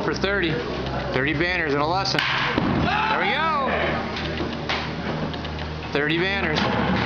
30. 30 banners and a lesson. There we go. 30 banners.